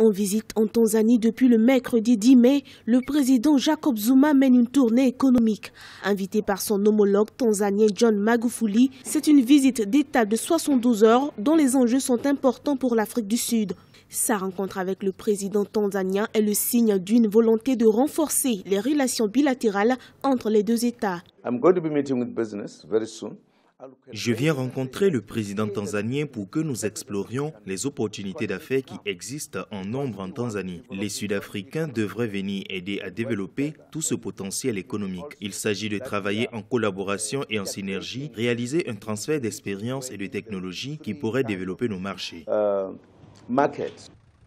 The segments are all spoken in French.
En visite en Tanzanie depuis le mercredi 10 mai, le président Jacob Zuma mène une tournée économique. Invité par son homologue tanzanien John Magufuli, c'est une visite d'étape de 72 heures dont les enjeux sont importants pour l'Afrique du Sud. Sa rencontre avec le président tanzanien est le signe d'une volonté de renforcer les relations bilatérales entre les deux États. Je viens rencontrer le président tanzanien pour que nous explorions les opportunités d'affaires qui existent en nombre en Tanzanie. Les Sud-Africains devraient venir aider à développer tout ce potentiel économique. Il s'agit de travailler en collaboration et en synergie, réaliser un transfert d'expérience et de technologie qui pourrait développer nos marchés.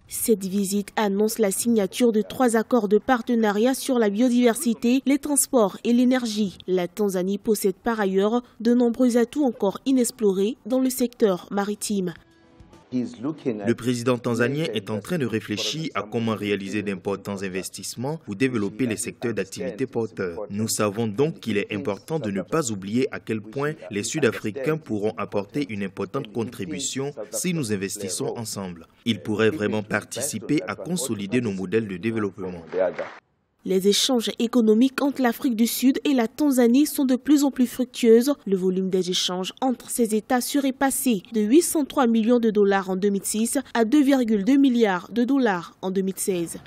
Cette visite annonce la signature de trois accords de partenariat sur la biodiversité, les transports et l'énergie. La Tanzanie possède par ailleurs de nombreux atouts encore inexplorés dans le secteur maritime. Le président tanzanien est en train de réfléchir à comment réaliser d'importants investissements pour développer les secteurs d'activité porteurs. Nous savons donc qu'il est important de ne pas oublier à quel point les Sud-Africains pourront apporter une importante contribution si nous investissons ensemble. Ils pourraient vraiment participer à consolider nos modèles de développement. Les échanges économiques entre l'Afrique du Sud et la Tanzanie sont de plus en plus fructueuses. Le volume des échanges entre ces États serait passé de 803 millions de dollars en 2006 à 2,2 milliards de dollars en 2016.